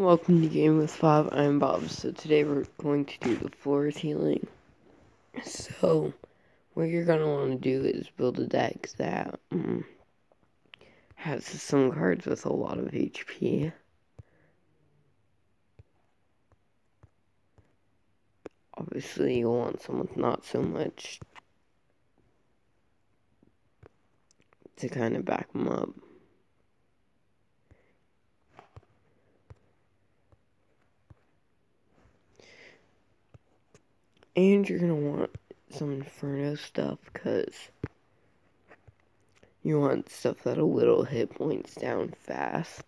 welcome to Game with Bob. I'm Bob. So today we're going to do the floor healing. So what you're gonna want to do is build a deck that um, has some cards with a lot of HP. Obviously, you'll want some with not so much to kind of back them up. And you're going to want some Inferno stuff because you want stuff that'll little hit points down fast.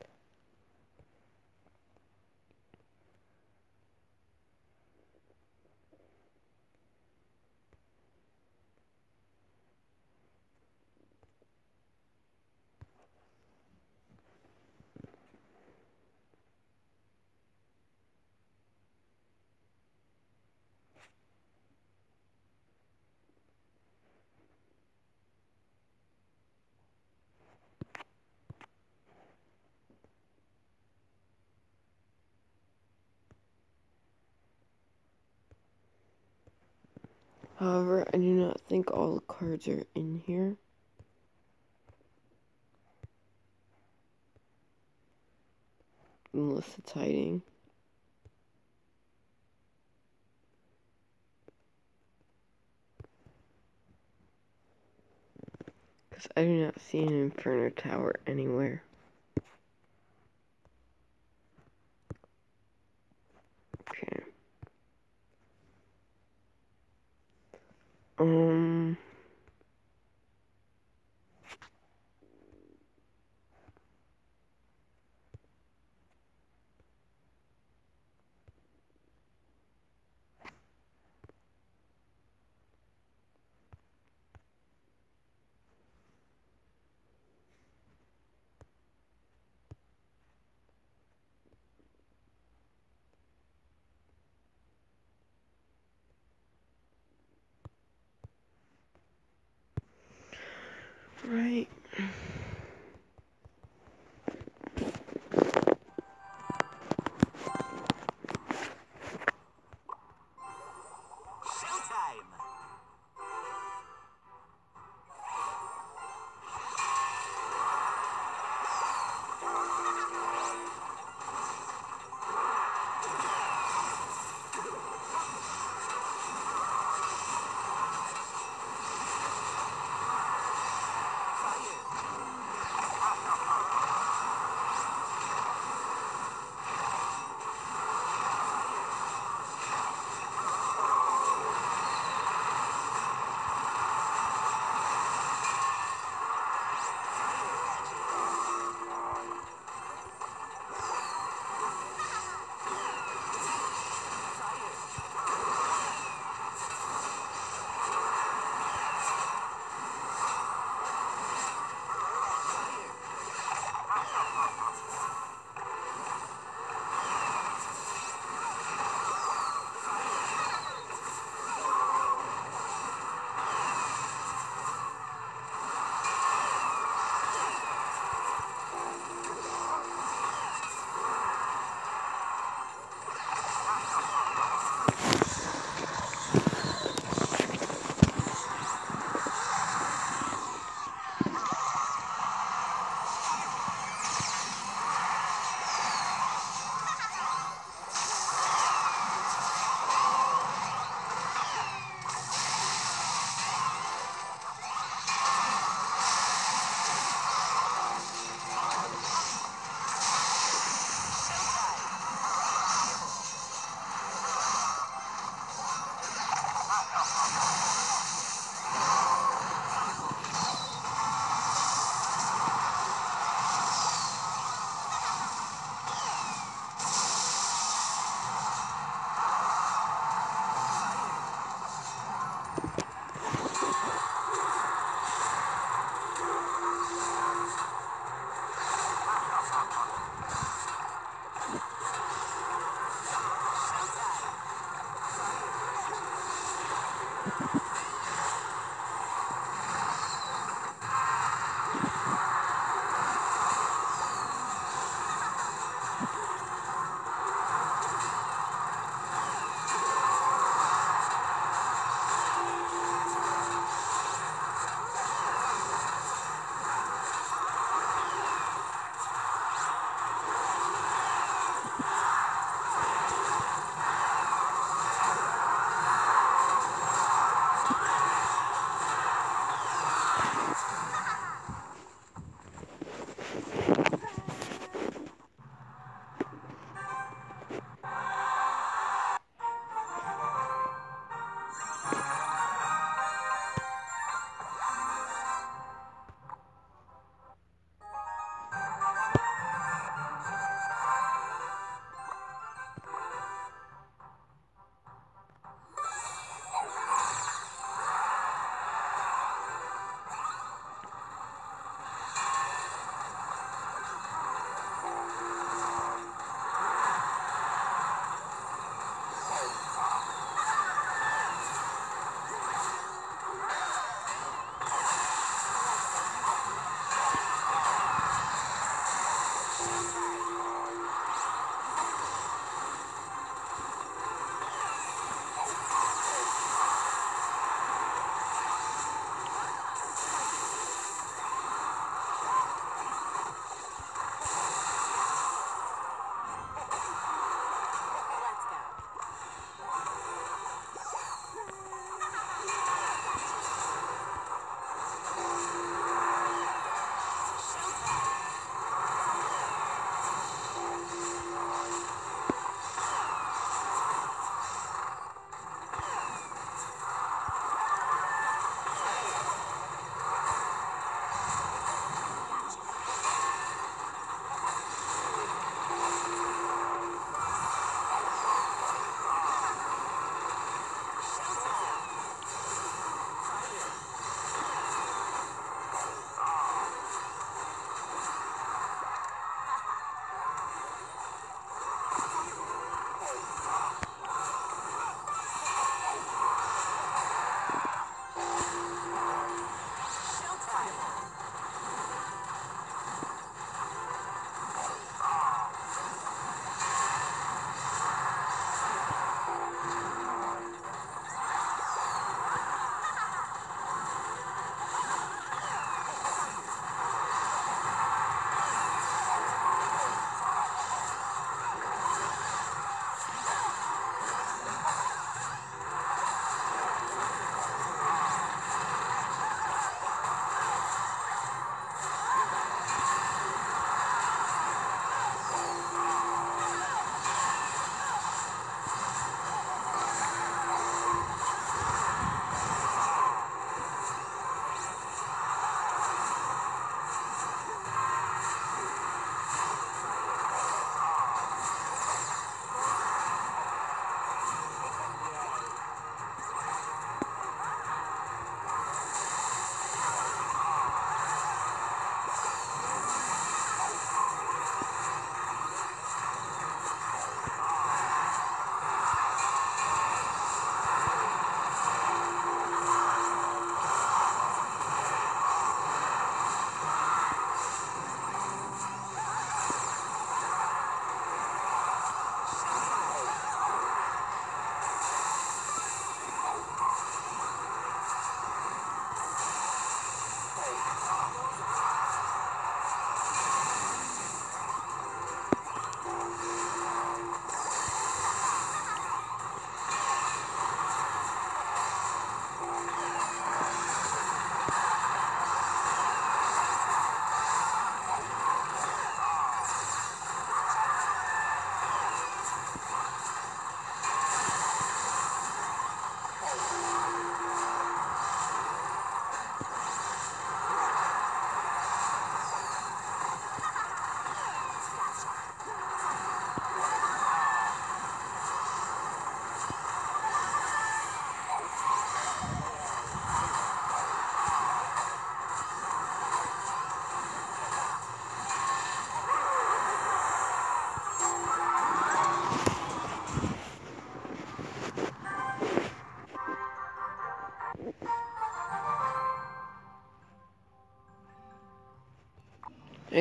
However, I do not think all the cards are in here. Unless it's hiding. Because I do not see an Inferno Tower anywhere. Um.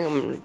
Um.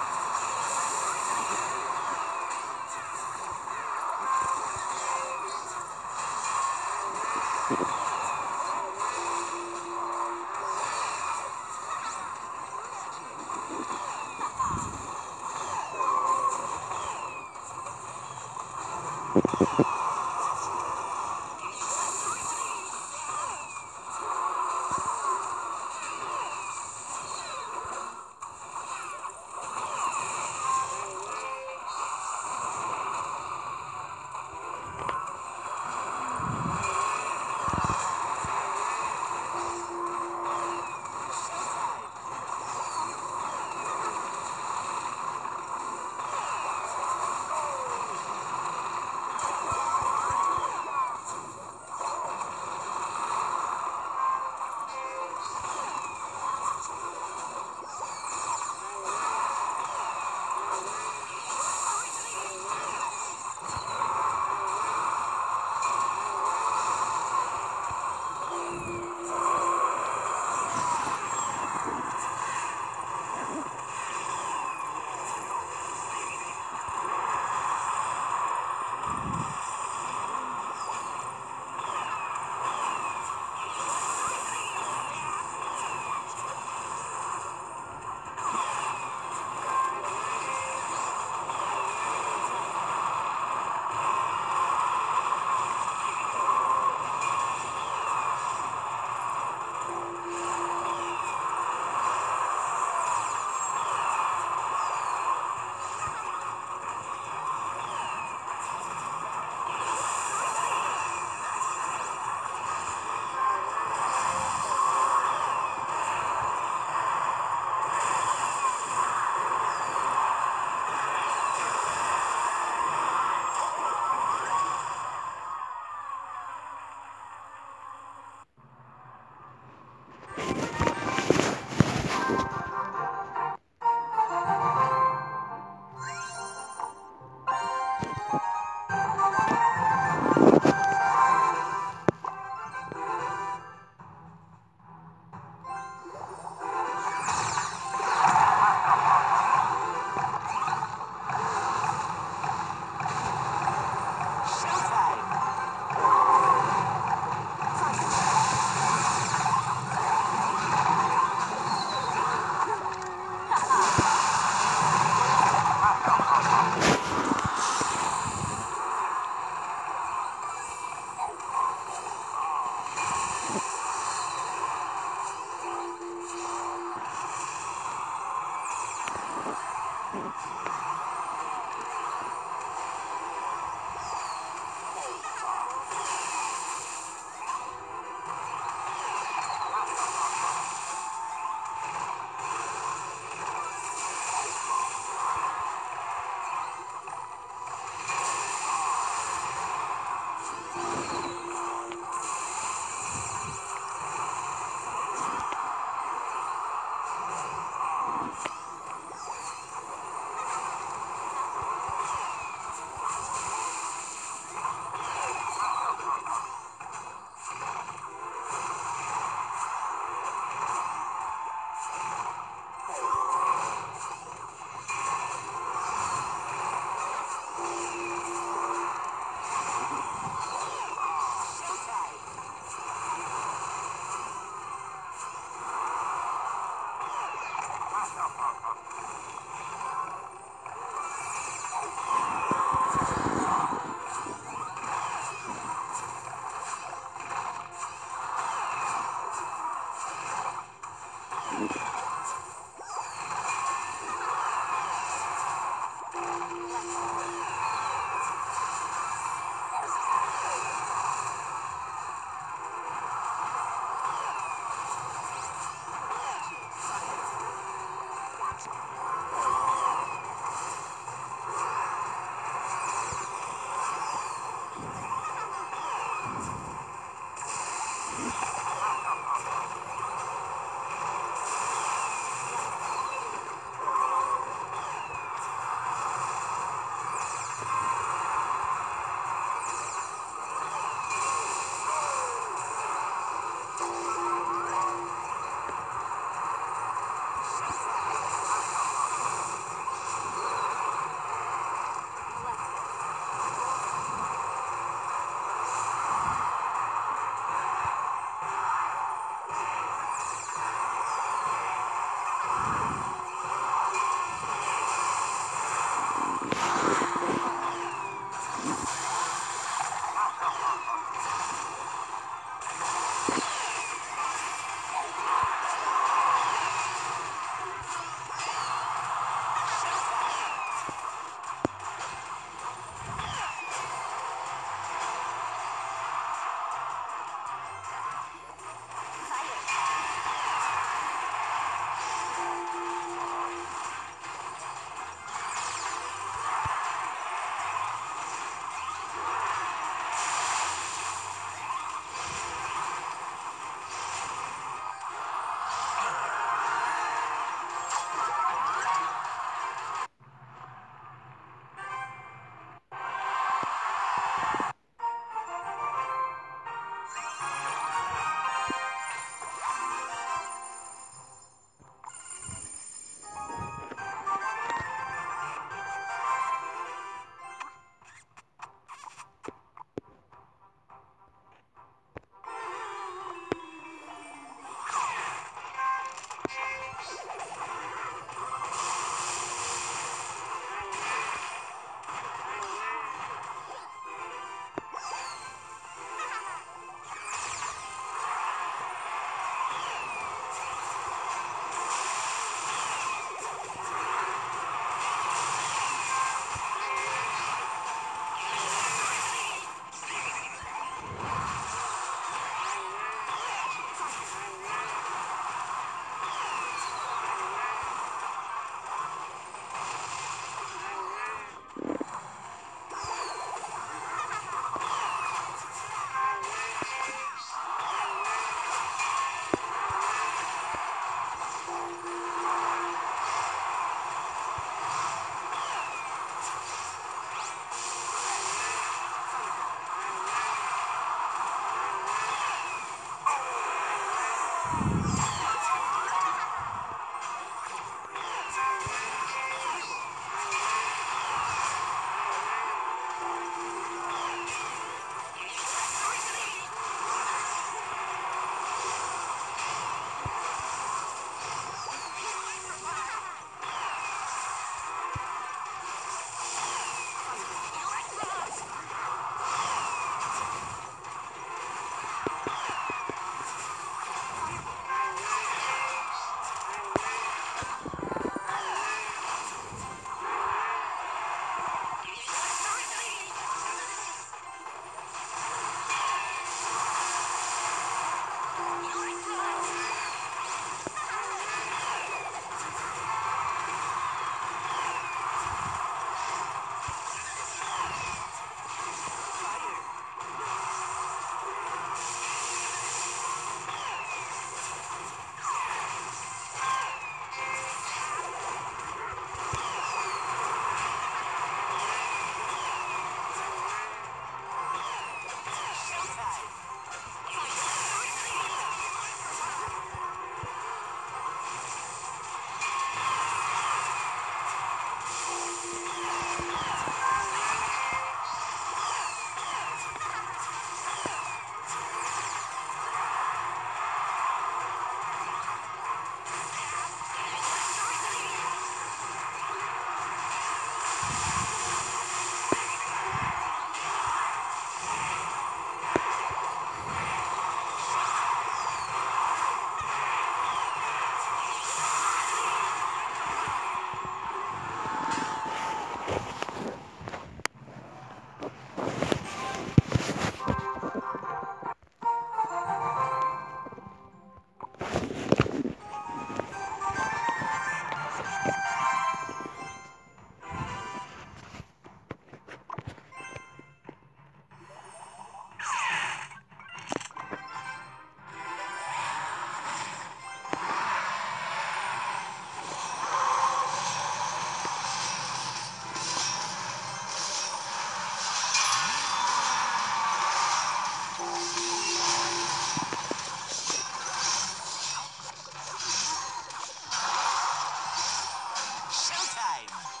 time.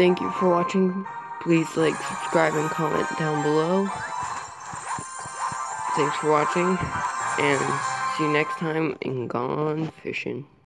Thank you for watching. Please like, subscribe, and comment down below. Thanks for watching, and see you next time in Gone Fishing.